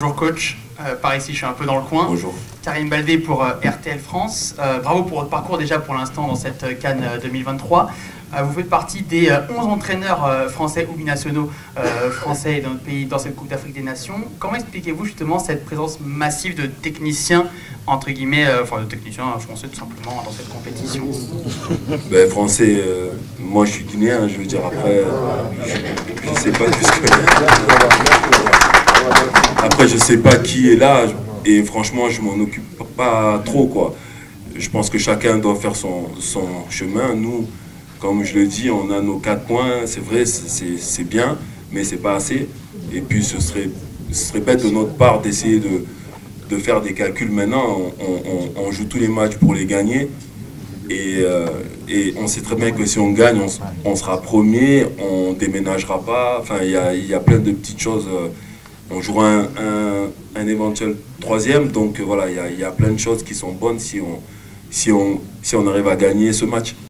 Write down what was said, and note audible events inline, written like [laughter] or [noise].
Bonjour coach, euh, par ici je suis un peu dans le coin. Bonjour. Karim Baldé pour euh, RTL France. Euh, bravo pour votre parcours déjà pour l'instant dans cette Cannes euh, 2023. Euh, vous faites partie des euh, 11 entraîneurs français ou binationaux français dans notre pays dans cette Coupe d'Afrique des Nations. Comment expliquez-vous justement cette présence massive de techniciens, entre guillemets, enfin de techniciens français tout simplement dans cette compétition? [laughs] Ben, français, moi je suis guinéen, je veux dire, après, je, je sais pas tout ce que. Après, je sais pas qui est là, et franchement, je m'en occupe pas trop, quoi. Je pense que chacun doit faire son, son chemin. Nous, comme je le dis, on a nos quatre points, c'est vrai, c'est- bien, mais c'est pas assez. Et puis, ce serait, ce serait bête de notre part d'essayer de, de faire des calculs maintenant. On, on- joue tous les matchs pour les gagner. Et, euh, et on sait très bien que si on gagne, on, on sera premier, on déménagera pas. Enfin, il y a, y a plein de petites choses. euh, On jouera un, un- éventuel troisième. Donc euh, voilà, il y a, il y a plein de choses qui sont bonnes si on, si on, si on arrive à gagner ce match.